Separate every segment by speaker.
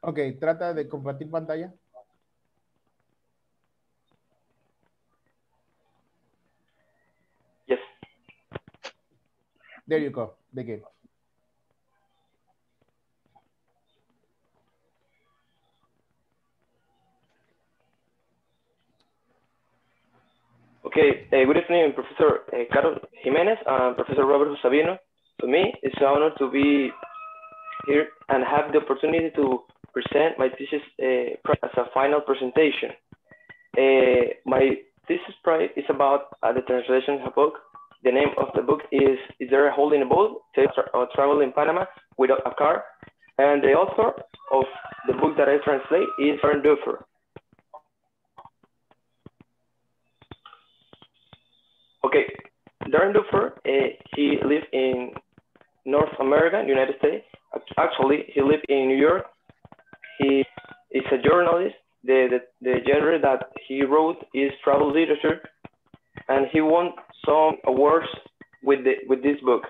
Speaker 1: Ok, trata de compartir pantalla.
Speaker 2: Yes.
Speaker 1: There you go. Begin.
Speaker 2: Okay, uh, good evening, Professor uh, Carlos Jimenez and Professor Robert Sabino. To me, it's an honor to be here and have the opportunity to present my thesis uh, as a final presentation. Uh, my thesis is about uh, the translation of a book. The name of the book is Is There a Hole in a Boat? Tales of Travel in Panama Without a Car. And the author of the book that I translate is Aaron Duffer. Okay, Darrin Duffer, uh, he lived in North America, United States. Actually, he lived in New York. He is a journalist. The, the, the genre that he wrote is travel literature, and he won some awards with, the, with this book.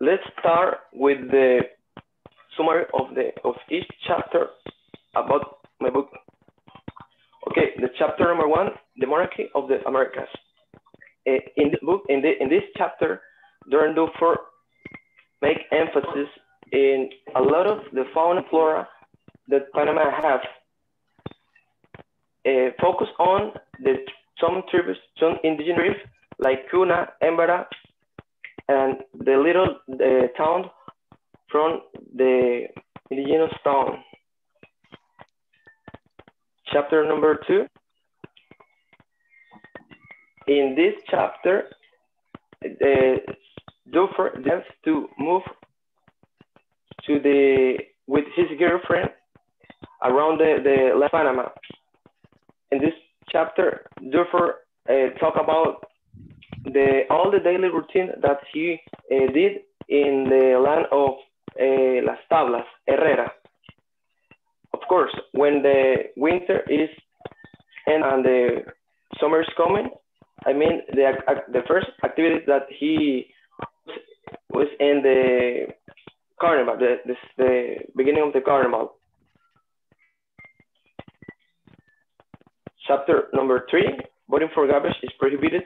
Speaker 2: Let's start with the summary of, the, of each chapter about my book. Okay, the chapter number one, the monarchy of the Americas. Uh, in the book, in, the, in this chapter, Darrin Duffer make emphasis in a lot of the fauna flora that Panama have. Uh, focus on the some tribes, some indigenous tribes like Cuna, Embera, and the little uh, town from the indigenous town chapter number two. In this chapter, the Duffer has to move to the with his girlfriend around the, the Panama. In this chapter, Duffer uh, talk about the all the daily routine that he uh, did in the land of uh, Las Tablas, Herrera of course, when the winter is and, and the summer is coming, I mean, the, the first activity that he was in the carnival, the, this, the beginning of the carnival. Chapter number three, voting for garbage is prohibited.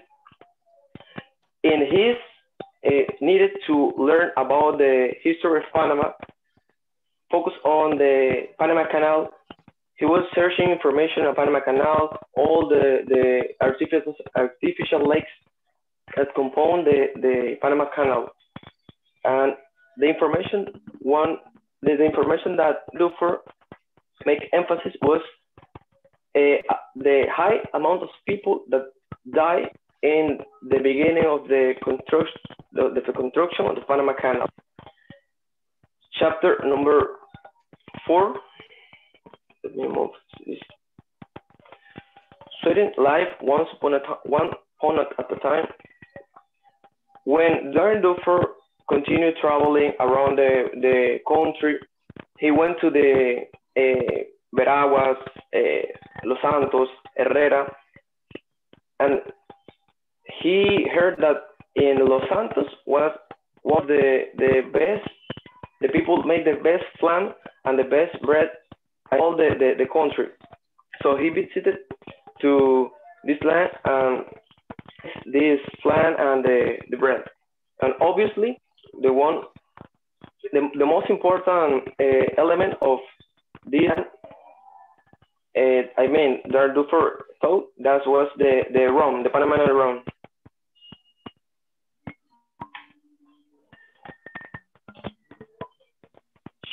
Speaker 2: In his uh, needed to learn about the history of Panama, focus on the Panama Canal. He was searching information on Panama Canal, all the, the artificial, artificial lakes that compose the, the Panama Canal. And the information, one, the, the information that Duffer make emphasis was uh, the high amount of people that die in the beginning of the construction, the, the construction of the Panama Canal. Chapter number four. Let me move this. Sweden life once upon a time, one upon at a time. When Darrin Duffer continued traveling around the, the country, he went to the uh, Veraguas, uh, Los Santos, Herrera, and he heard that in Los Santos was was the the best. The people made the best flan and the best bread in all the, the, the country. So he visited to this land and this flan and the, the bread. And obviously, the one, the, the most important uh, element of this, uh, I mean, Darrin Duffer thought that was the, the rum, the Panamanian rum.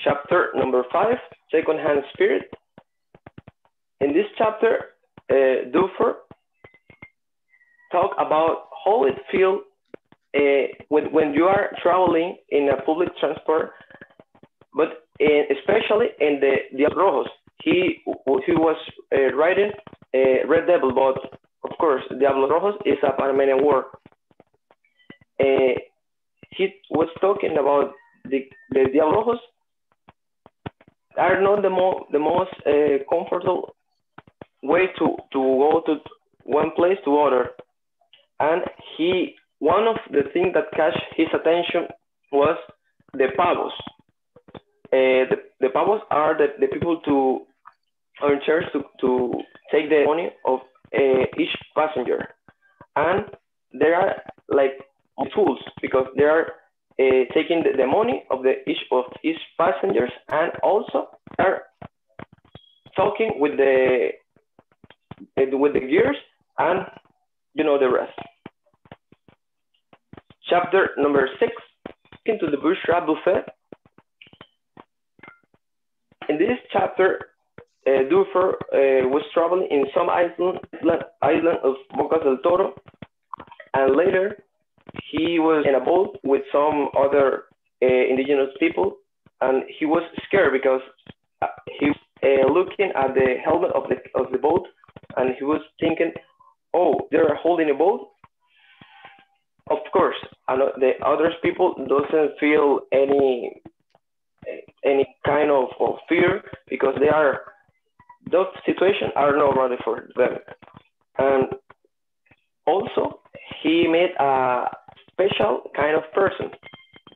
Speaker 2: chapter number five, second-hand spirit. In this chapter, uh, Duffer talk about how it feels uh, when, when you are traveling in a public transport, but in, especially in the Diablos Rojos. He, he was uh, riding a Red Devil, but of course, Diablos Rojos is a Panamanian. Uh, he was talking about the, the Diablos Rojos are not the, mo the most uh, comfortable way to, to go to one place to other. And he one of the things that catch his attention was the pavos. Uh, the, the pavos are the, the people to in charge to, to take the money of uh, each passenger. And there are like tools because they are uh, taking the, the, money of the each of each passengers and also are talking with the with the gears and you know the rest. Chapter number six, into the bourgeois buffet. In this chapter, uh, Dufour uh, was traveling in some island, island of Bocas del Toro, and later he was in a boat with some other uh, indigenous people, and he was scared because uh, he was uh, looking at the helmet of the of the boat, and he was thinking, "Oh, they're holding a boat." Of course, the other people doesn't feel any any kind of, of fear because they are those situations are not ready for them. And also, he made a special kind of person.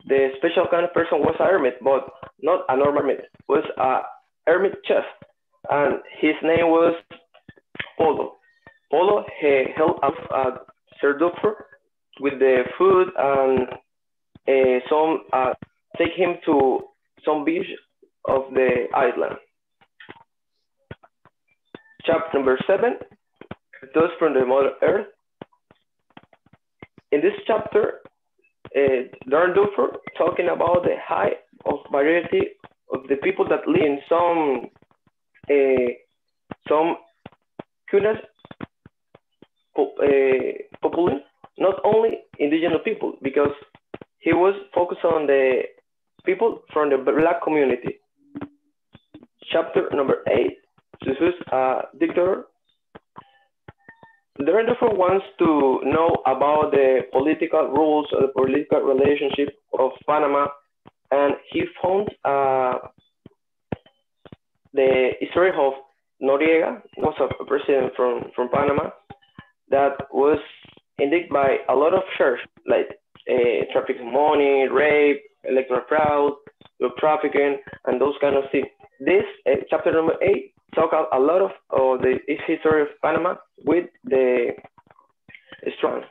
Speaker 2: The special kind of person was a hermit, but not a normal hermit. Was a hermit chef, and his name was Polo. Polo he helped out uh, Sir Dufour with the food and uh, some uh, take him to some beach of the island. Chapter number seven, those from the Mother Earth. In this chapter, uh, Darrin talking about the high of variety of the people that live in some uh, some cunas uh, population, not only indigenous people, because he was focused on the people from the black community. Chapter number eight, this is a dictator. The Dufour wants to know about the political rules or the political relationship of Panama, and he found uh, the history of Noriega, was a president from, from Panama, that was indicted by a lot of charges like uh, trafficking money, rape, electoral fraud, drug trafficking, and those kind of things. This uh, chapter number eight talk a, lot of, of the history of Panama with the strong.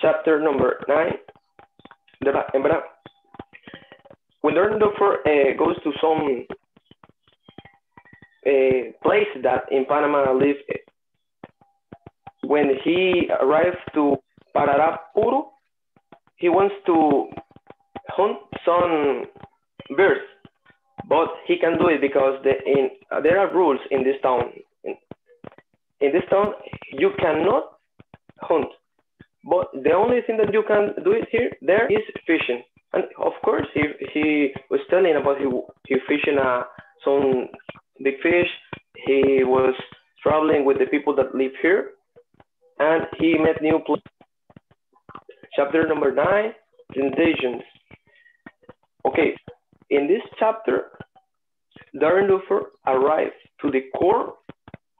Speaker 2: Chapter number nine. the when Dufour uh, goes to some uh, place that in Panama live, when he arrives to Parará Puro, he wants to hunt some birds, but he can do it because the, in, uh, there are rules in this town. In, in this town, you cannot hunt, but the only thing that you can do it here there is fishing. And of course, he he was telling about he he fishing uh, some big fish. He was traveling with the people that live here, and he met new people. Chapter number nine, Invasions. Okay, in this chapter, Darrin Dufour arrived to the core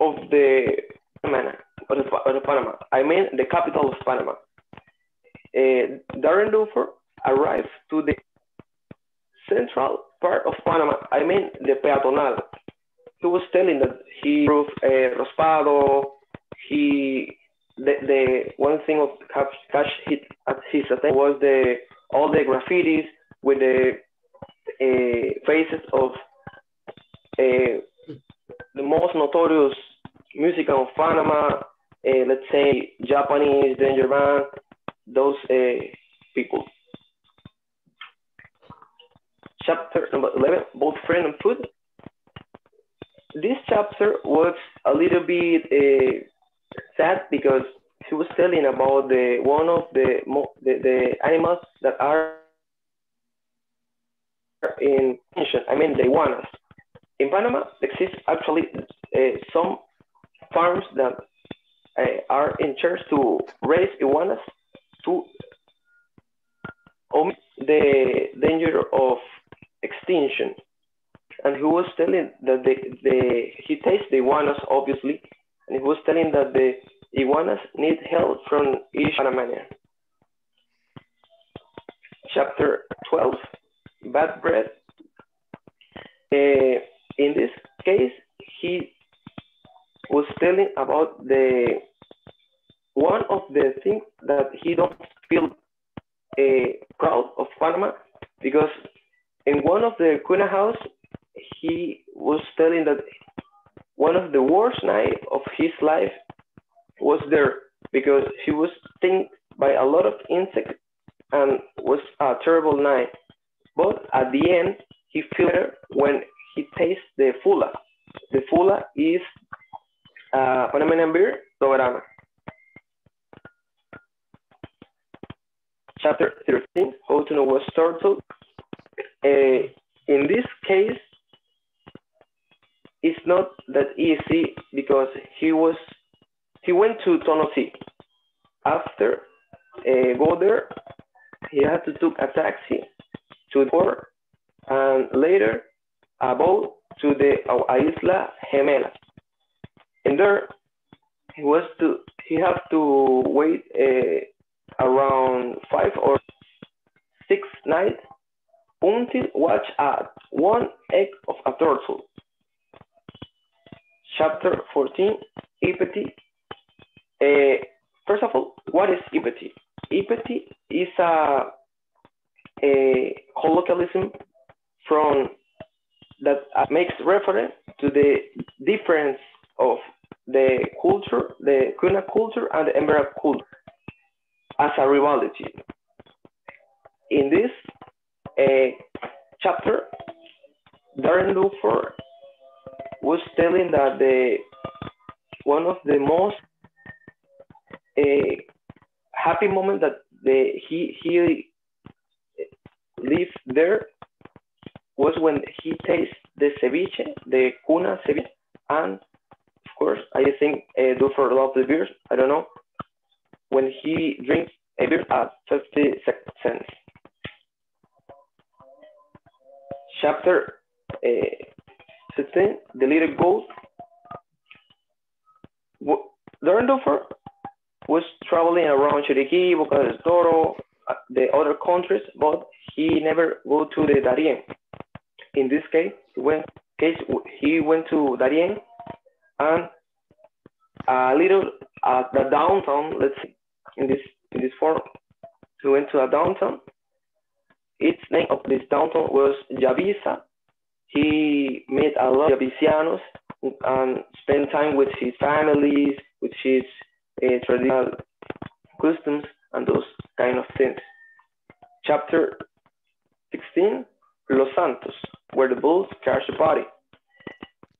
Speaker 2: of the Panama, of Panama. I mean, the capital of Panama. Uh, Darrin Dufour arrived to the central part of Panama. I mean, the peatonal. He was telling that he proved uh, Raspado. He the, the one thing of catch hit at his attention was the all the graffitis with the uh, faces of uh, the most notorious music of Panama, uh, let's say Japanese, Danger Band, those uh, people. Chapter number 11, both friend and food. This chapter was a little bit uh, sad because he was telling about the one of the, the, the animals that are in I mean the iguanas. In Panama, exist actually uh, some farms that uh, are in charge to raise iguanas to omit the danger of extinction. And he was telling that the, the he tastes the iguanas obviously, and he was telling that the iguanas need help from each Panamanian. Chapter 12, Bad Breath. Uh, in this case, he was telling about the one of the things that he don't feel uh, proud of Panama because in one of the Cuna house, he was telling that one of the worst night of his life was there because he was stung by a lot of insects and was a terrible night. But at the end, he felt better when he tastes the fula. The fula is uh, Panamanian beer, Soberana. Chapter 13, how to know. Uh, in this case, it's not that easy because he was he went to Tonosí. After uh, go there, he had to take a taxi to the port and later a boat to the Isla Gemela. And there he was to he had to wait uh, around five or six nights until watch at one egg of a turtle. Chapter 14, Ipeti. Uh, first of all, what is Ipeti? Ipeti is a, a colloquialism from that makes reference to the difference of the culture, the Kuna culture and the Embera culture as a rivalry. In this uh, chapter, Darrin Dufour was telling that the one of the most uh, happy moment that the he he lived there was when he tasted the ceviche, the cuna ceviche, and of course, I think uh, Dufour loved the beers. I don't know when he drinks a beer at 50 cents. Chapter uh, 16, The Little Goat. Durendorfer was traveling around Chiriquí, Boca del Toro, uh, the other countries, but he never go to the Darien. In this case, he went, case, he went to Darien and a little at the downtown, let's see, in this in this form, he went to a downtown. Its name of this downtown was Yavisa. He met a lot of Yavisianos and spent time with his families, with his uh, traditional customs, and those kind of things. Chapter 16, Los Santos, where the bulls catch the body.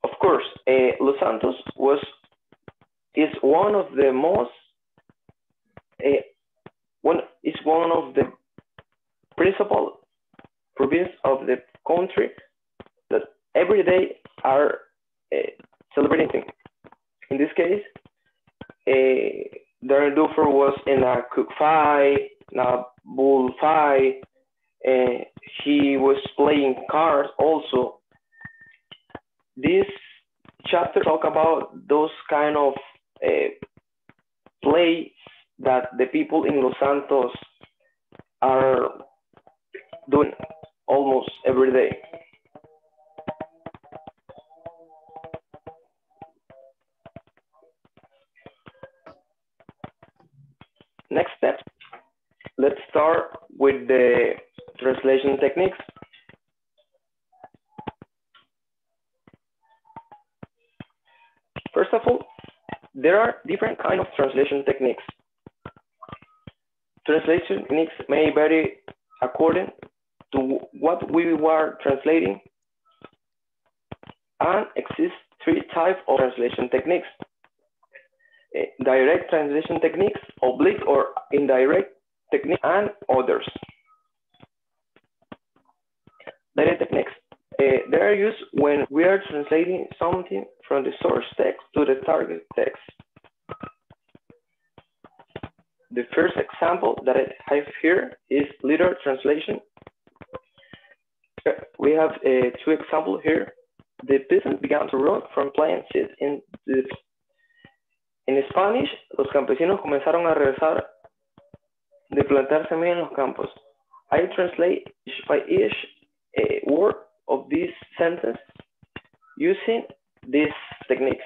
Speaker 2: Of course, uh, Los Santos was is one of the most uh, one is one of the principal province of the country every day are uh, celebrating. In this case, uh, Darrin Dufour was in a cook fight, a bull fight. Uh, he was playing cards also. This chapter talk about those kind of uh, plays that the people in Los Santos are doing almost every day. Next step, let's start with the translation techniques. First of all, there are different kind of translation techniques. Translation techniques may vary according to what we were translating and exist three types of translation techniques. Uh, direct translation techniques, oblique or indirect techniques, and others. Direct techniques. Uh, they are used when we are translating something from the source text to the target text. The first example that I have here is literal translation. We have uh, two examples here. The peasant began to run from seeds in the En Spanish, los campesinos comenzaron a regresar de plantar semillas en los campos. I translate each by each word of this sentence using these techniques.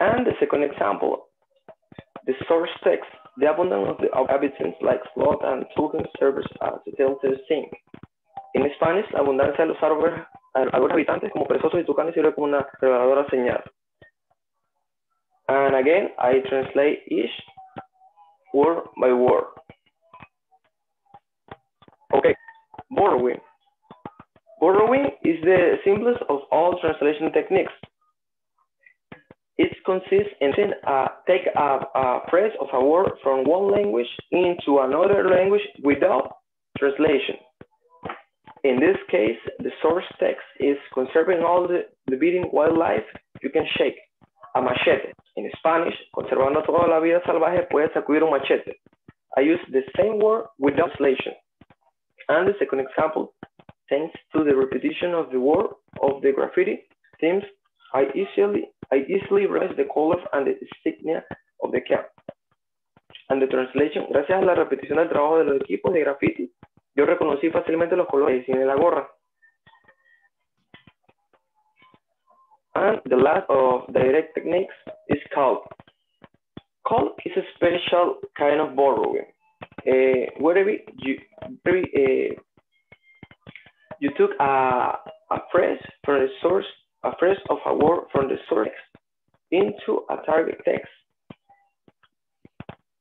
Speaker 2: And the second example, the source text, the abundance of the habitants like sloth and toucan serves as a telltale sign. En Spanish, la abundancia de los árboles, árboles habitantes como perezosos y tucanes sirve como una reveladora señal. And again, I translate each word by word. Okay, borrowing. Borrowing is the simplest of all translation techniques. It consists in uh, take a, a phrase of a word from one language into another language without translation. In this case, the source text is conserving all the, the beating wildlife you can shake. A machete. In Spanish, conservando toda la vida salvaje, puedes sacudir un machete. I use the same word without translation. And the second example, thanks to the repetition of the word of the graffiti themes, I easily I easily recognize the colors and the insignia of the camp. And the translation, gracias a la repetición del trabajo de los equipos de graffiti, yo reconocí fácilmente los colores de la gorra. And the last of direct techniques is calque. Call is a special kind of borrowing. Uh, wherever you, uh, you took a, a phrase from the source, a phrase of a word from the source into a target text.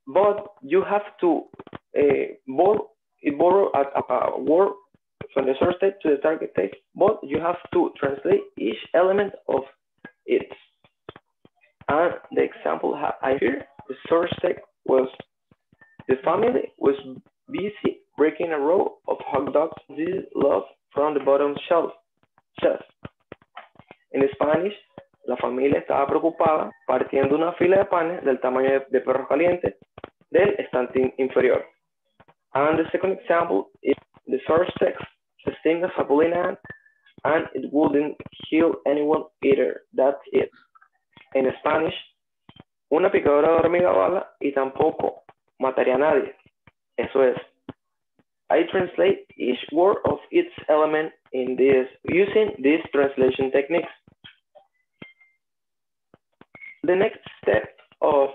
Speaker 2: But you have to uh, borrow, borrow a, a, word from the source text to the target text, but you have to translate each element of it. And the example I here, the source text was the family was busy breaking a row of hot dogs this love from the bottom shelf. En Spanish, la familia estaba preocupada partiendo una fila de panes del tamaño de, de perros calientes del estante inferior. And the second example is the source text, of a bullying ant, and it wouldn't kill anyone either. That's it. En Spanish, una picadora de hormiga bala y tampoco mataría a nadie. Eso es. I translate each word of its element in this using these translation techniques. The next step of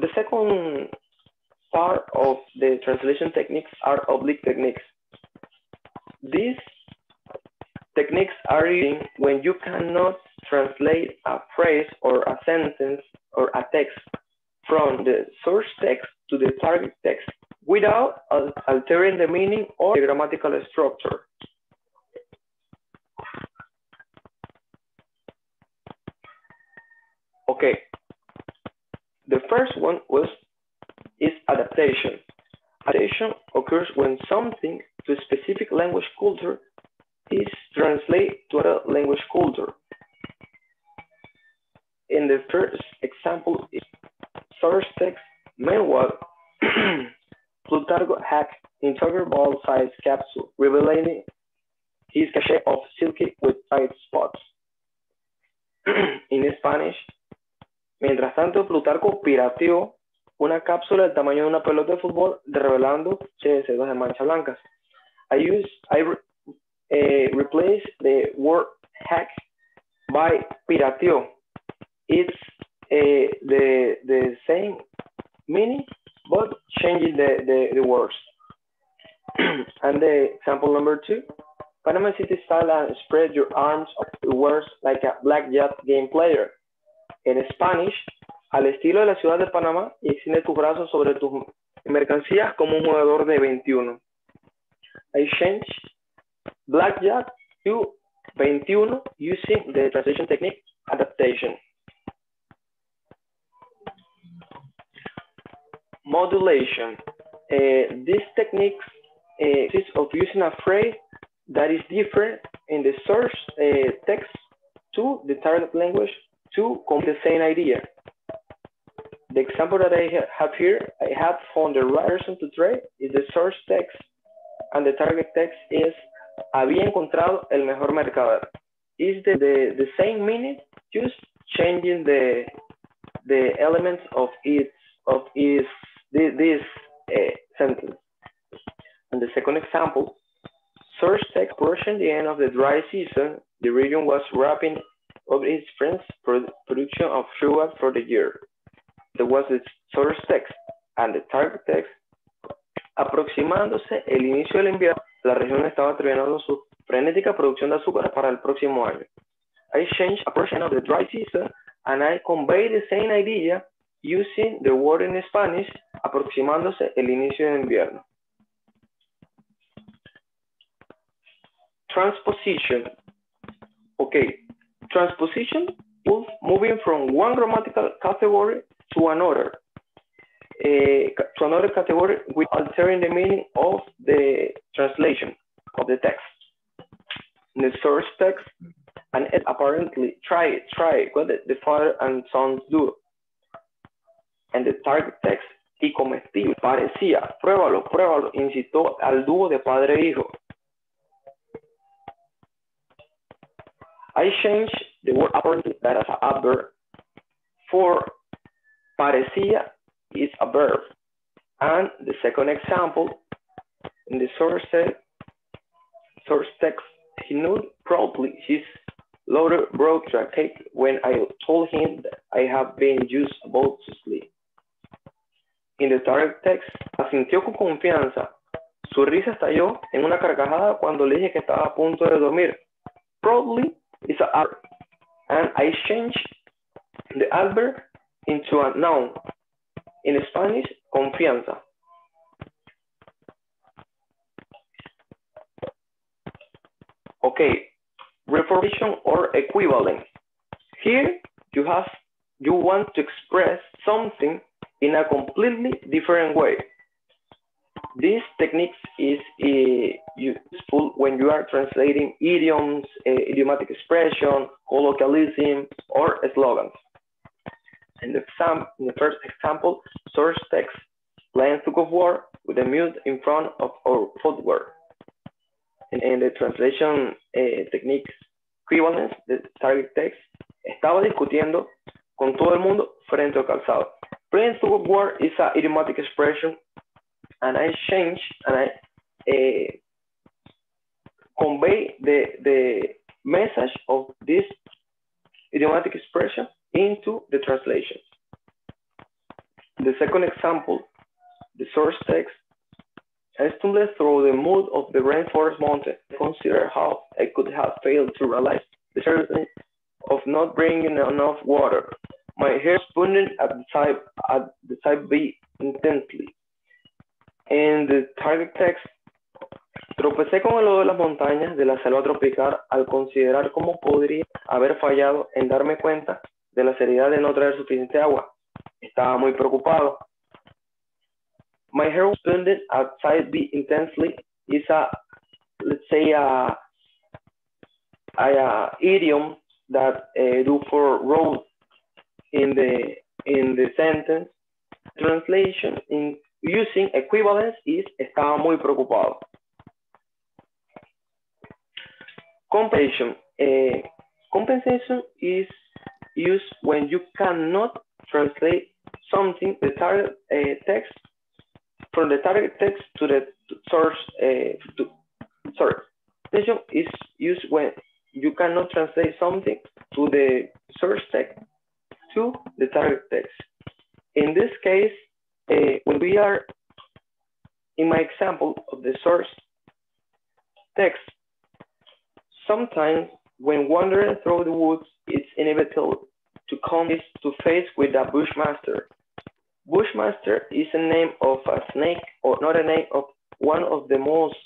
Speaker 2: the second part of the translation techniques are oblique techniques. These techniques are used when you cannot translate a phrase or a sentence or a text from the source text to the target text without altering the meaning or the grammatical structure. Okay, the first one was is adaptation. Adaptation occurs when something to a specific language culture is translated to other language culture. In the first example, source text, meanwhile, Plutarco hacked into a ball-sized capsule, revealing his cache of silky with white spots. In Spanish, mientras tanto, Plutarco pirateó una cápsula del tamaño de una pelota de fútbol, revelando dedos de manchas blancas. I use, I re, uh, replace the word hack by pirateó. It's uh, the, the same meaning, but changing the, the, words. and the example number two, Panama City style and spread your arms up the words like a blackjack game player. En Spanish, al estilo de la ciudad de Panamá, y extiende tus brazos sobre tus mercancías como un jugador de 21. I change blackjack to 21 using the translation technique adaptation. Modulation. Uh, this technique uh, of using a phrase that is different in the source uh, text to the target language to complete the same idea. The example that I have here, I have found the right to trade is the source text and the target text is había encontrado el mejor mercader. Is the, the, the same meaning, just changing the the elements of its of its this, this uh, sentence. And the second example, source text approaching the end of the dry season, the region was wrapping up its friends production of sugar for the year. There was the source text and the target text. Aproximándose el inicio del invierno, la región estaba terminando su frenética producción de azúcar para el próximo año. I changed a portion of the dry season and I convey the same idea using the word in Spanish, aproximándose el inicio del invierno. Transposition. Okay, transposition moving from one grammatical category to another. Uh, to another category with altering the meaning of the translation of the text. In the source text, and it apparently try try what the, the father and sons do. And the target text y comestible parecía, pruébalo, pruébalo, incitó al dúo de padre e hijo. I changed the word apparently that as a verb for parecía is a verb. And the second example in the source source text, he knew proudly his Lauder broke a cake when I told him that I have been to sleep. In the direct text, asintió con confianza. Su risa estalló en una carcajada cuando le dije que estaba a punto de dormir. Probably is a adverb, and I changed the adverb into a noun. In Spanish, confianza. Okay, reformation or equivalent. Here you have you want to express something in a completely different way. This technique is uh, useful when you are translating idioms, uh, idiomatic expression, colloquialism, or slogans. In the, exam in the first example, source text, playing tug of war with a mute in front of our footwear en the translation eh, techniques equivalence de target text, estaba discutiendo con todo el mundo frente al calzado. Playing to war is an idiomatic expression, and I change and I eh, convey the, the message of this idiomatic expression into the translation. The second example, the source text I stumbled through the mud of the rainforest mountain. Consider how I could have failed to realize the certainty of not bringing enough water. My hair pounded at the side at the side B intently. In the target text, tropecé con el lodo de las montañas de la selva tropical al considerar cómo podría haber fallado en darme cuenta de la seriedad de no traer suficiente agua. Estaba muy preocupado. My hero student outside be intensely. Is a let's say a, a, idiom that uh, do for road in the in the sentence. Translation in using equivalence is estaba muy preocupado. Compensation uh, compensation is used when you cannot translate something the target uh, text from the target text to the source, uh, to, sorry, translation is used when you cannot translate something to the source text to the target text. In this case, uh, when we are, in my example of the source text, sometimes when wandering through the woods, it's inevitable to come face to face with a bushmaster Bushmaster is a name of a snake, or not a name of one of the most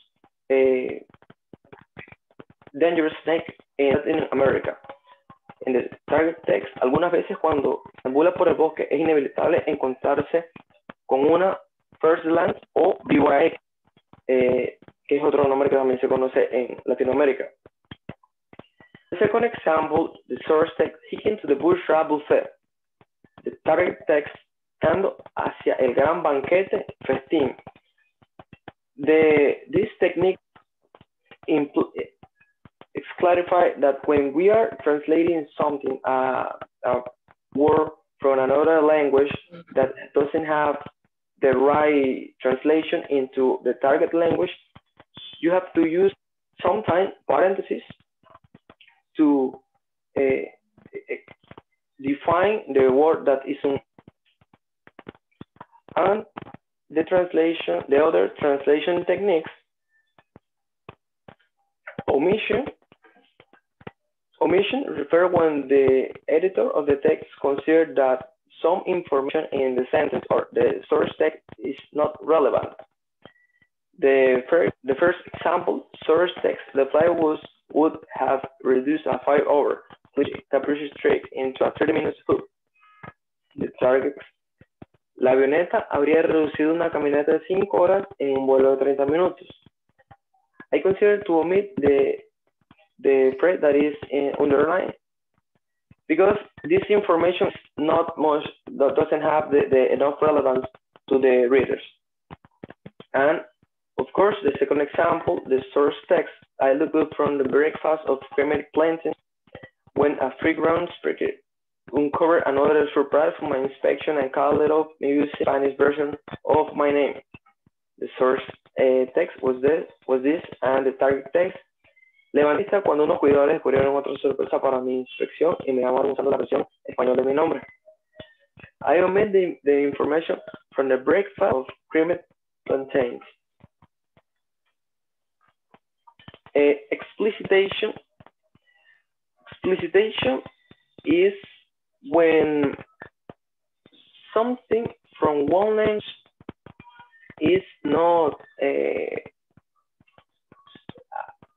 Speaker 2: uh, dangerous snakes in Latin America. En el target text, algunas veces cuando ambula por el bosque es inevitable encontrarse con una first land o BYA, eh, que es otro nombre que también se conoce en Latinoamérica. The second example, the source text, seeking to the bush buffet. The target text hacia el gran banquete festín. The, this technique it's clarified that when we are translating something, uh, a word from another language that doesn't have the right translation into the target language, you have to use sometimes parentheses to uh, define the word that is on and the translation, the other translation techniques, omission. Omission refer when the editor of the text considers that some information in the sentence or the source text is not relevant. The first, the first example, source text, the flight was, would have reduced a five hour, which capricious trip into a 30 minutes hook. The target La avioneta habría reducido una caminata de 5 horas en un vuelo de 30 minutos. I consider to omit the, the phrase that is eh, in underlined because this information is not much, that doesn't have the, the enough relevance to the readers. And of course, the second example, the source text, I looked up from the breakfast of creamed plantains when a free ground speaker uncovered another surprise from my inspection and called it up maybe Spanish version of my name. The source uh, text was this, was this, and the target text. Levantista cuando unos cuidadores descubrieron otra sorpresa para mi inspección y me llamaron usando la versión español de mi nombre. I omit the, the information from the breakfast of creamed plantains. Explicitation. Explicitation is when something from one language is not uh,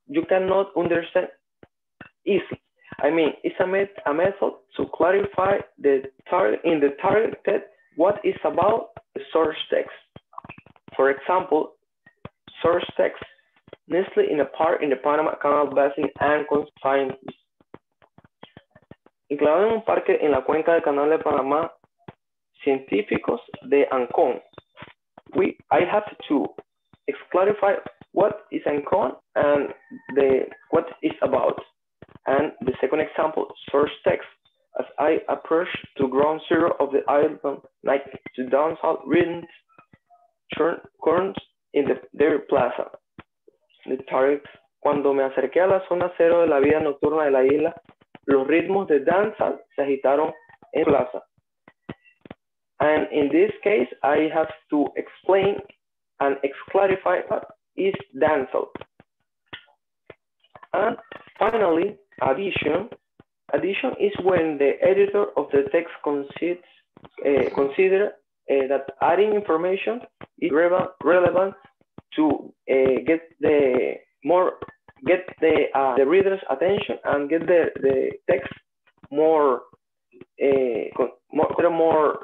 Speaker 2: you cannot understand easily. I mean, it's a, met a method to clarify the in the target what is about the source text. For example, source text Nestle in a part in the Panama Canal Basin and confined Enclavado en un parque en la cuenca del Canal de Panamá, científicos de Ancon. We, I have to clarify what is Ancon and the what is about. And the second example, source text. As I approach to ground zero of the island, like to down south winds, turn currents in the Dairy Plaza. The target. Cuando me acerqué a la zona cero de la vida nocturna de la isla, los ritmos de danza se agitaron en plaza. And in this case, I have to explain and clarify what is dancehall. And finally, addition. Addition is when the editor of the text considers, uh, consider uh, that adding information is relevant to uh, get the more get the uh, the reader's attention and get the the text more uh, more more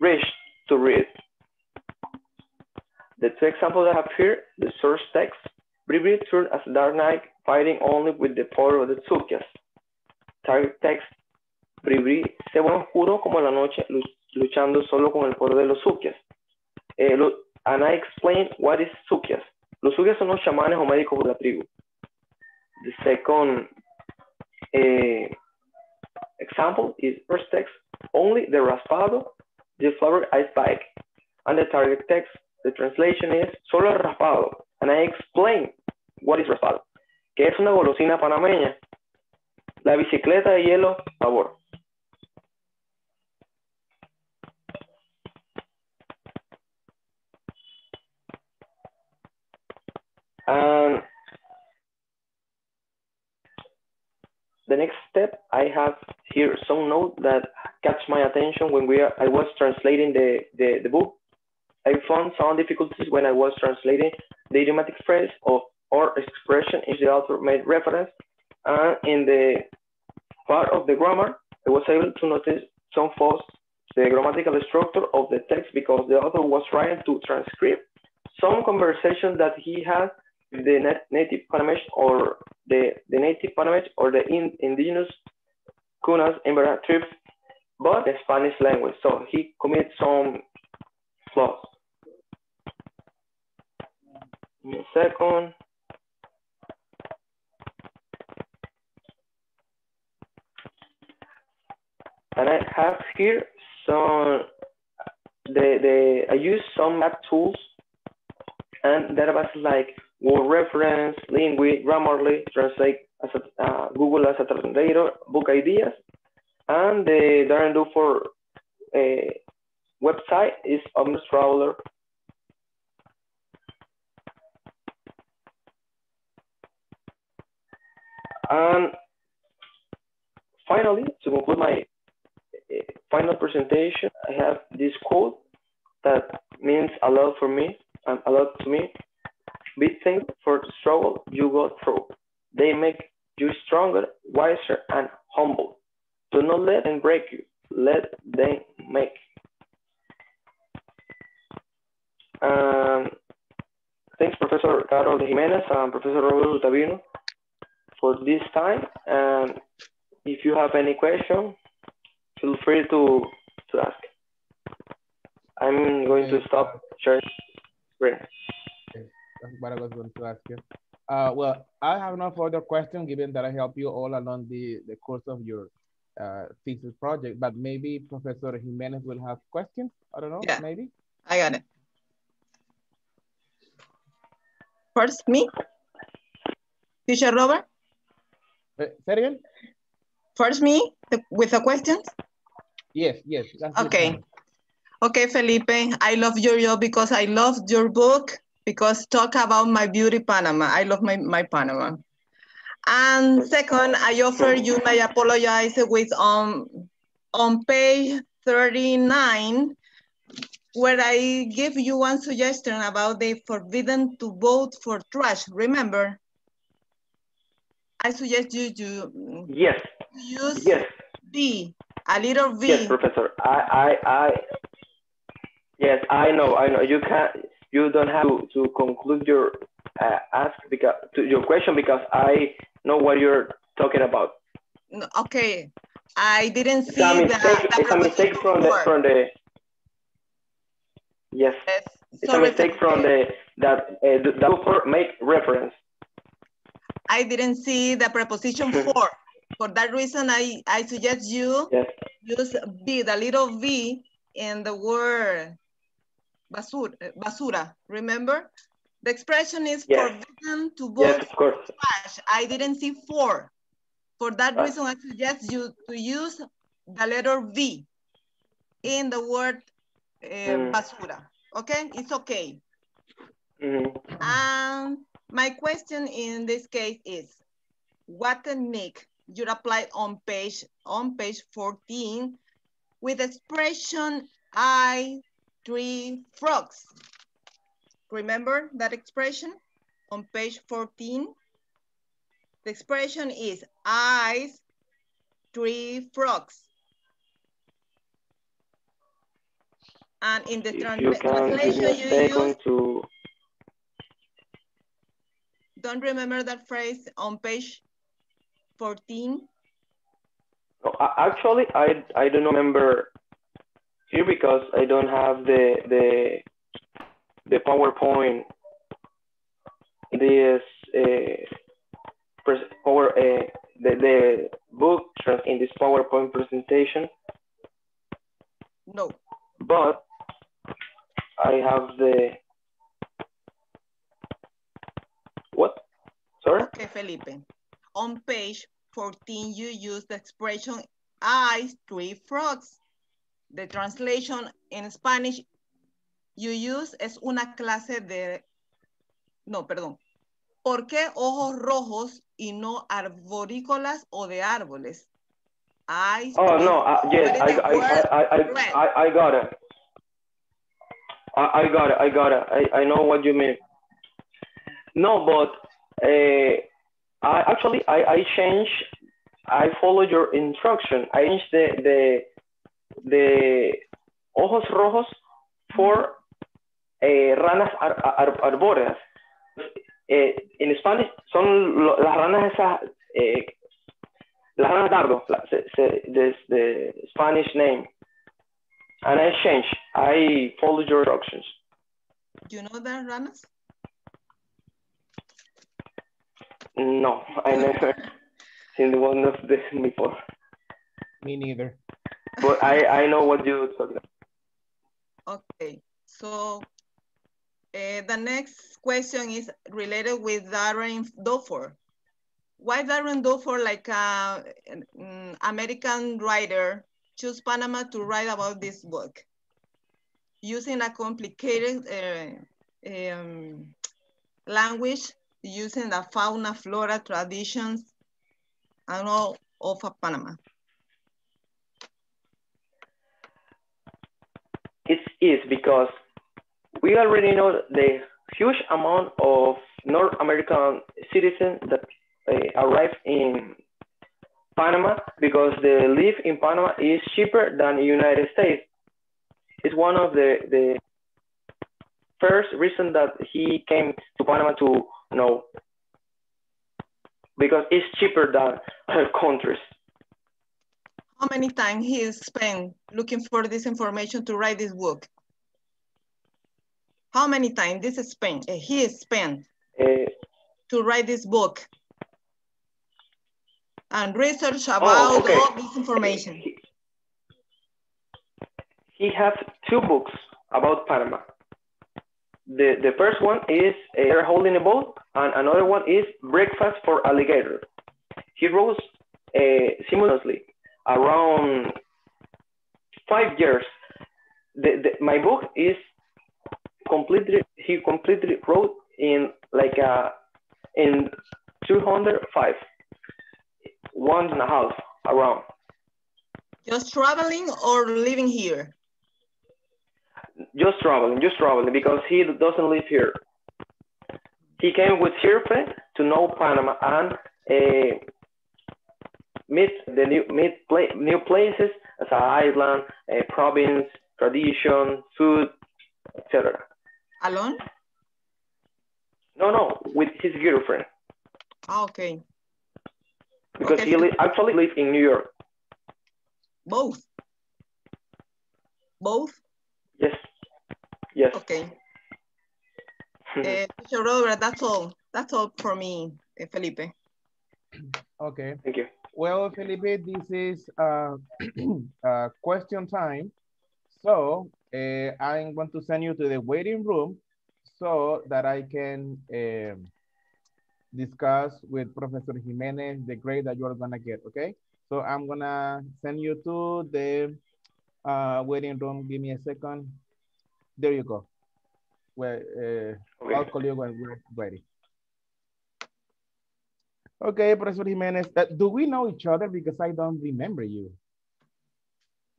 Speaker 2: rich to read. The two examples I have here, the source text, briefly turned as Dark Knight fighting only with the power of the Tsukyas. Target text, Bribri se vuelve oscuro como la noche luchando solo con el poder de los Tsukyas. Eh, and I explain what is Tsukyas. Los suyos son los chamanes o médicos de la tribu. The second uh, example is first text, only the raspado, the flower ice bike. And the target text, the translation is solo el raspado. And I explain what is raspado, que es una golosina panameña. La bicicleta de hielo, favor. The next step, I have here some note that catch my attention when we are, I was translating the, the, the book. I found some difficulties when I was translating the idiomatic phrase of or expression in the author made reference. And in the part of the grammar, I was able to notice some faults, the grammatical structure of the text because the author was trying to transcribe some conversation that he had the native Panamanians or the, the native Panamanians or the in, indigenous Kunas in tribes, but the Spanish language. So he commits some flaws. Second. and I have here some the the I use some map tools and was like word reference, Linguee, Grammarly, Translate as a, uh, Google as a translator, book ideas, and the Darrin DuFord uh, website is Omnivorous Traveler. And finally, to conclude my uh, final presentation, I have this quote that means a lot for me and a lot to me. Be thankful for the struggle you go through. They make you stronger, wiser, and humble. Do not let them break you. Let them make. Um, thanks, Professor Carol Jimenez and Professor Roberto Tavino for this time. And if you have any question, feel free to, to ask. I'm going to stop sharing screen.
Speaker 1: That's what I was going to ask you. Uh, well, I have no further question given that I help you all along the, the course of your uh, thesis project, but maybe Professor Jimenez will have questions. I don't know,
Speaker 3: Yeah.
Speaker 1: maybe.
Speaker 3: I got it. First, me. Teacher Robert,
Speaker 1: Uh, say it again?
Speaker 3: first me the- with the questions.
Speaker 1: Yes, yes.
Speaker 3: Okay. Okay, Felipe, I love your job because I love your book because talk about my beauty Panama. I love my, my Panama. And second, I offer you my apologize with um, on page 39, where I give you one suggestion about the forbidden to vote for trash. Remember? I suggest you to
Speaker 2: Yes,
Speaker 3: use
Speaker 2: yes,
Speaker 3: V, a little V.
Speaker 2: yes, Professor. I, I, I, yes, I know, I know. You can't, you don't have to, to conclude your uh, ask because to your question because I know what you're talking about.
Speaker 3: Okay, I didn't
Speaker 2: It's
Speaker 3: see
Speaker 2: a
Speaker 3: the.
Speaker 2: mistake.
Speaker 3: the
Speaker 2: It's a mistake from the from the. Yes,
Speaker 3: Yes,
Speaker 2: it's a mistake from the that uh, the, the make reference.
Speaker 3: I didn't see the preposition for. For that reason, I, I suggest you
Speaker 2: Yes,
Speaker 3: use V, the little V in the word basura, basura. Remember? The expression is
Speaker 2: Yes.
Speaker 3: forbidden to vote
Speaker 2: yes, of course.
Speaker 3: trash. I didn't see for. For that
Speaker 2: Right.
Speaker 3: reason, I suggest you to use the letter V in the word uh,
Speaker 2: Mm.
Speaker 3: basura. Okay, it's okay.
Speaker 2: Mhm.
Speaker 3: And my question in this case is, what technique you applied on page on page 14 with expression I three frogs? Remember that expression on page 14? The expression is eyes, three frogs. And in the trans-
Speaker 2: you can give me a
Speaker 3: translation you use,
Speaker 2: to.
Speaker 3: don't remember that phrase on page 14?
Speaker 2: No, actually, I I don't remember here because I don't have the the the PowerPoint. This uh, power uh, the the book in this PowerPoint presentation,
Speaker 3: No.
Speaker 2: but I have the what? Sorry.
Speaker 3: Okay, Felipe. On page 14, you use the expression eyes, three frogs. The translation in Spanish you use es una clase de, no, perdón. ¿Por qué ojos rojos y no arborícolas o de árboles? Eyes,
Speaker 2: Oh no! Uh, yes, I I, I, I? I, I got it. I, I got it. I got it. I, I know what you mean. No, but uh, I actually I, I changed. I follow your instruction. I changed the the the ojos rojos for eh, ranas ar, ar, arbóreas. Eh, en Spanish son lo- las ranas esas, eh, las ranas dardo, la- se, se, this, the Spanish name. And I changed. I followed your instructions.
Speaker 3: You know that, Ranas?
Speaker 2: No, I never seen one of this before.
Speaker 1: Me neither.
Speaker 2: But I, I know what you're talking
Speaker 3: about. Okay, so uh, the next question is related with Darrin DuFord. Why Darrin DuFord, like a um, American writer, choose Panama to write about this book? Using a complicated uh, um, language, using the fauna, flora, traditions, and all of Panama.
Speaker 2: It is because we already know the huge amount of North American citizens that uh, arrive in Panama because the live in Panama is cheaper than the United States. It's one of the, the first reason that he came to Panama to know because it's cheaper than other countries.
Speaker 3: How many times he spent looking for this information to write this book? How many times this is spent, uh, he spent uh, to write this book and research oh, about oh, okay. all this information? He,
Speaker 2: he has two books about Panama. The, the first one is Air Holding a Boat, and another one is Breakfast for Alligator. He wrote uh, simultaneously around five years. The, the, my book is completely he completely wrote in like a uh, in 205 one and a half around.
Speaker 3: Just traveling or living here?
Speaker 2: Just traveling just traveling because he doesn't live here. He came with girlfriend to know panama and uh, meet the new meet play, new places as an island a province tradition food etc
Speaker 3: Alone?
Speaker 2: No, no, with his girlfriend.
Speaker 3: Ah, okay.
Speaker 2: Because okay. he li actually lives in New York.
Speaker 3: Both? Both?
Speaker 2: Yes. Yes.
Speaker 3: Okay. uh, Robert, that's all. That's all for me, eh, Felipe.
Speaker 1: Okay.
Speaker 2: Thank you.
Speaker 1: Well, Felipe, this is uh, uh, question time. So uh, I'm going to send you to the waiting room so that I can um, discuss with Professor Jimenez the grade that you're gonna get, okay? So I'm gonna send you to the uh, waiting room. Give me a second. There you go. Well, uh, okay. I'll call you when we're ready. Okay, Professor Jimenez, uh, do we know each other? Because I don't remember you.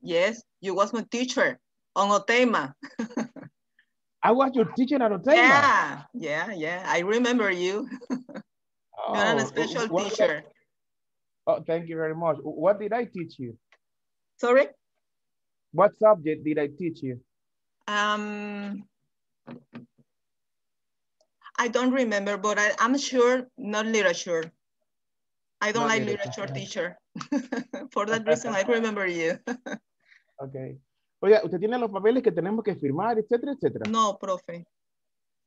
Speaker 3: Yes, you was my teacher on Otema.
Speaker 1: I was your teacher at Otema.
Speaker 3: Yeah, yeah, yeah. I remember you. oh, You're a special what, teacher.
Speaker 1: Oh, thank you very much. What did I teach you?
Speaker 3: Sorry?
Speaker 1: What subject did I teach you?
Speaker 3: Um, I don't remember, but I, am sure not literature. I don't not like literature, teacher. For that reason, I remember you.
Speaker 1: okay. Oiga, ¿usted tiene los papeles que tenemos que firmar, etcétera, etcétera?
Speaker 3: No, profe.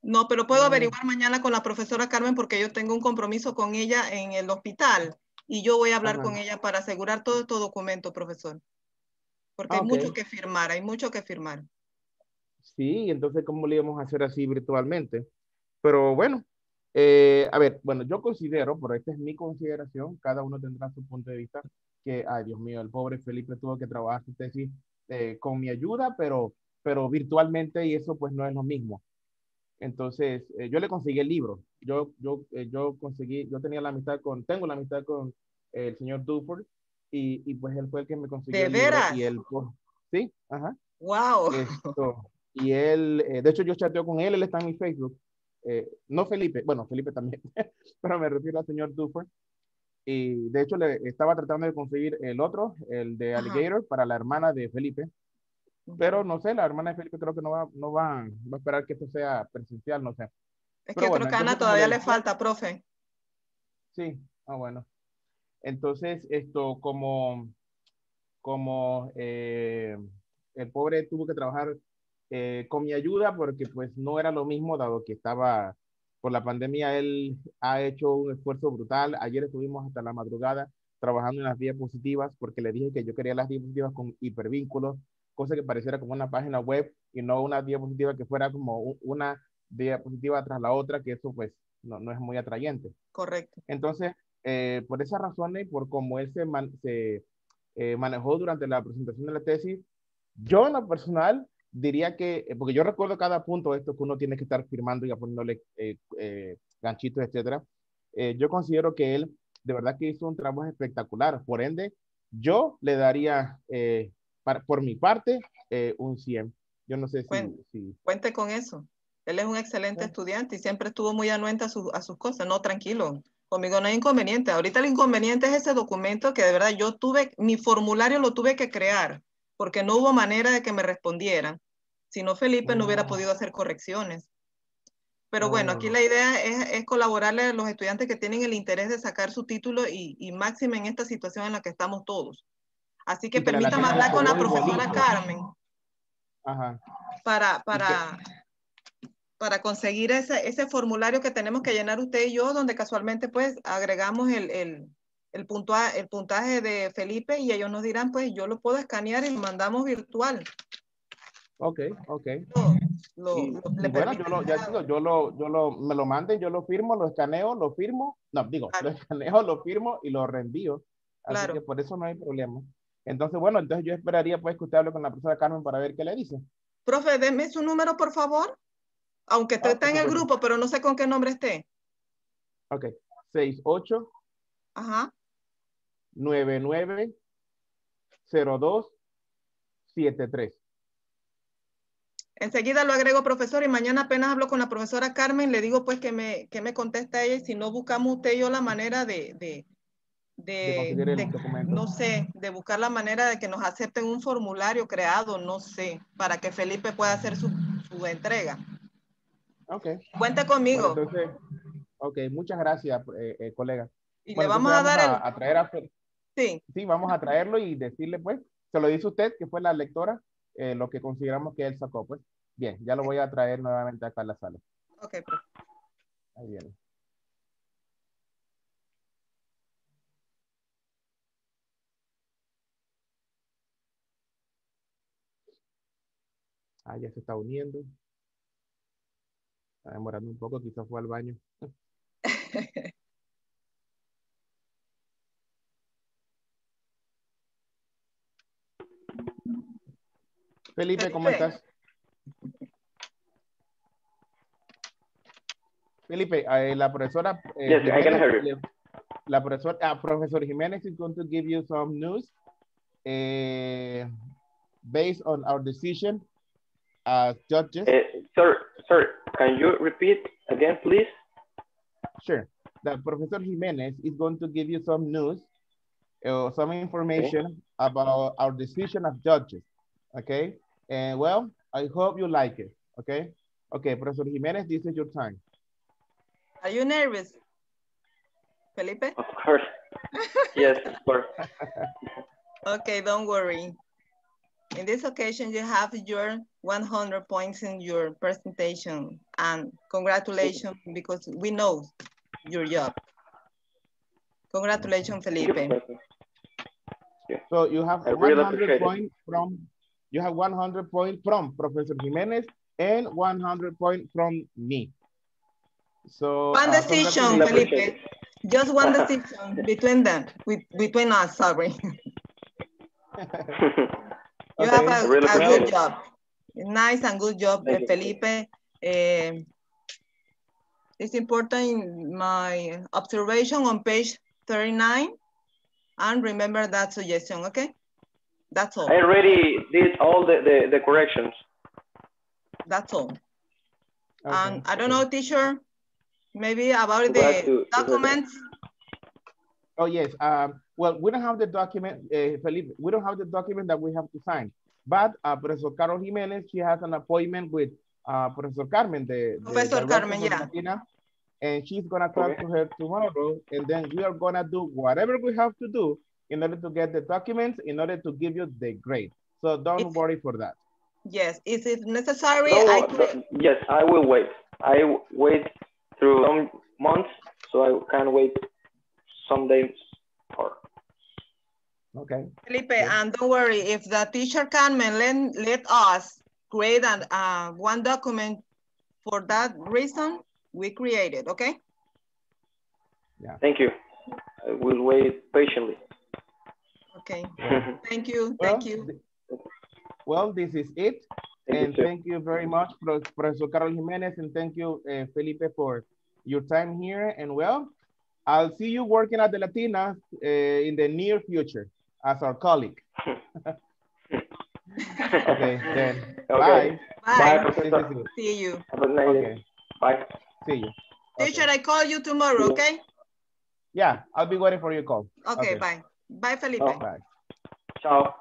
Speaker 3: No, pero puedo averiguar mañana con la profesora Carmen porque yo tengo un compromiso con ella en el hospital y yo voy a hablar con ella para asegurar todo este documento, profesor. Porque hay mucho que firmar, hay mucho que firmar.
Speaker 1: Sí, entonces, ¿cómo le íbamos a hacer así virtualmente? Pero bueno, eh, a ver, bueno, yo considero, por esta es mi consideración, cada uno tendrá su punto de vista, que, ay Dios mío, el pobre Felipe tuvo que trabajar su tesis eh, con mi ayuda, pero, pero virtualmente y eso pues no es lo mismo. Entonces, eh, yo le conseguí el libro. Yo, yo, eh, yo conseguí, yo tenía la amistad con, tengo la amistad con el señor Duford y, y, pues él fue el que me consiguió
Speaker 3: ¿De
Speaker 1: el
Speaker 3: veras?
Speaker 1: Y él, pues, sí, ajá.
Speaker 3: Wow.
Speaker 1: y él, de hecho yo chateo con él, él está en mi Facebook. No Felipe, bueno, Felipe también, pero me refiero al señor Duford. Y de hecho le estaba tratando de conseguir el otro, el de Alligator, para la hermana de Felipe. Pero no sé, la hermana de Felipe creo que no va, no va, va a esperar que esto sea presencial, no sé.
Speaker 3: Es que bueno, Trocana todavía le, falta, profe.
Speaker 1: Sí, ah, bueno. Entonces, esto como, como eh, el pobre tuvo que trabajar eh, con mi ayuda porque pues no era lo mismo dado que estaba por la pandemia él ha hecho un esfuerzo brutal. Ayer estuvimos hasta la madrugada trabajando en las diapositivas porque le dije que yo quería las diapositivas con hipervínculos, cosa que pareciera como una página web y no una diapositiva que fuera como una diapositiva tras la otra, que eso pues no, no es muy atrayente.
Speaker 3: Correcto.
Speaker 1: Entonces, eh, por esas razones, por cómo él se, se eh, manejó durante la presentación de la tesis, yo en lo personal diría que, eh, porque yo recuerdo cada punto esto que uno tiene que estar firmando y poniéndole ganchitos, etcétera, yo considero que él de verdad que hizo un trabajo espectacular. Por ende, yo le daría, por mi parte, un 100. Yo no sé si,
Speaker 3: Cuente con eso. Él es un excelente estudiante y siempre estuvo muy anuente a, a sus cosas. No, tranquilo. Conmigo no hay inconveniente. Ahorita el inconveniente es ese documento que de verdad yo tuve, mi formulario lo tuve que crear porque no hubo manera de que me respondieran. Si no, Felipe no hubiera oh. podido hacer correcciones. Pero bueno, aquí oh. la idea es, colaborarle a los estudiantes que tienen el interés de sacar su título y, y máxima en esta situación en la que estamos todos. Así que permítame hablar con la profesora Carmen.
Speaker 1: Ajá.
Speaker 3: Para, para, para conseguir ese, ese formulario que tenemos que llenar usted y yo, donde casualmente pues agregamos el, el, el, puntuaje, el puntaje de Felipe y ellos nos dirán, pues yo lo puedo escanear y lo mandamos virtual.
Speaker 1: Ok, ok. Lo, bueno, yo lo, ya digo, yo lo, yo lo, me lo manden, yo lo firmo, lo escaneo, lo firmo, no, digo, lo escaneo, lo firmo y lo reenvío. Así claro. que por eso no hay problema. Entonces, bueno, entonces yo esperaría pues que usted hable con la profesora Carmen para ver qué le dice.
Speaker 3: Profe, deme su número, por favor. Aunque usted ah, está en el grupo, pero no sé con qué nombre esté.
Speaker 1: Ok. 68.
Speaker 3: Ajá.
Speaker 1: 99 02 73.
Speaker 3: Enseguida lo agrego, profesor, y mañana apenas hablo con la profesora Carmen, le digo pues que me, que me contesta ella y si no buscamos usted y yo la manera de, de, de, no sé, de buscar la manera de que nos acepten un formulario creado, no sé, para que Felipe pueda hacer su, su entrega.
Speaker 1: Ok.
Speaker 3: Cuenta conmigo.
Speaker 1: ok, muchas gracias, eh, eh, colega.
Speaker 3: Y le vamos a dar
Speaker 1: a, traer a...
Speaker 3: Sí.
Speaker 1: Sí, vamos a traerlo y decirle, pues, se lo dice usted, que fue la lectora, eh, lo que consideramos que él sacó, pues. Bien, ya lo voy a traer nuevamente acá a la sala.
Speaker 3: Ok, pues.
Speaker 1: Ahí viene. Ah, ya se está uniendo. Está demorando un poco, quizás fue al baño. Felipe, ¿cómo estás? Felipe, eh, la profesora.
Speaker 2: Eh, yes, Jiménez, I can hear you.
Speaker 1: La profesora, uh, Professor Jimenez is going to give you some news uh, based on our decision as judges.
Speaker 2: Uh, sir, sir, can you repeat again, please?
Speaker 1: Sure. The Professor Jimenez is going to give you some news, uh, some information okay. about our decision of judges. Okay. And well, I hope you like it. Okay. Okay, Professor Jimenez, this is your time.
Speaker 3: Are you nervous, Felipe?
Speaker 2: Of course. yes, of course.
Speaker 3: okay, don't worry. In this occasion, you have your 100 points in your presentation and congratulations because we know your job. Congratulations, Felipe.
Speaker 1: So you have really 100 points from you have 100 points from Professor Jimenez and 100 points from me. So
Speaker 3: one uh, decision, Felipe. Just one decision between them, with, between us, sorry. You okay. have a, really a good job. Nice and good job, Thank Felipe. Uh, it's important my observation on page 39 and remember that suggestion, okay? That's all.
Speaker 2: I already did all the, the, the corrections.
Speaker 3: That's all. Okay. And I don't know, teacher, maybe about the to, documents.
Speaker 1: Oh, yes. Um, well, we don't have the document, uh, Felipe, we don't have the document that we have to sign. But uh, Professor Carol Jimenez, she has an appointment with uh, Professor Carmen, the,
Speaker 3: the Professor Carmen, yeah.
Speaker 1: Latina, and she's gonna talk okay. to her tomorrow, and then we are gonna do whatever we have to do in order to get the documents, in order to give you the grade. So don't it's, worry for that.
Speaker 3: Yes, is it necessary?
Speaker 2: No, I could... Yes, I will wait. I wait through some months, so I can wait some days or
Speaker 1: Okay.
Speaker 3: Felipe,
Speaker 1: Yeah.
Speaker 3: and don't worry, if the teacher can let, let us create an, uh, one document for that reason, we create it, okay? Yeah.
Speaker 2: Thank you. I will wait patiently.
Speaker 3: Okay, thank you,
Speaker 1: Well,
Speaker 3: thank you.
Speaker 1: th- Well, this is it.
Speaker 2: Thank
Speaker 1: And
Speaker 2: sir.
Speaker 1: thank you very much, Pro- Professor Carlos Jimenez, and thank you, uh, Felipe, for your time here. And well, I'll see you working at the Latina uh, in the near future as our colleague. Okay, then,
Speaker 2: Okay.
Speaker 1: bye.
Speaker 2: Bye,
Speaker 3: Bye,
Speaker 2: Professor.
Speaker 3: see you.
Speaker 2: Have a nice day.
Speaker 1: Okay,
Speaker 2: Bye.
Speaker 1: see you.
Speaker 3: Teacher,
Speaker 1: Okay.
Speaker 3: I call you tomorrow, okay?
Speaker 1: Yeah, I'll be waiting for your call.
Speaker 3: Okay,
Speaker 1: Okay.
Speaker 3: bye. Bye, Felipe.
Speaker 2: Oh.
Speaker 1: Bye.
Speaker 2: Ciao.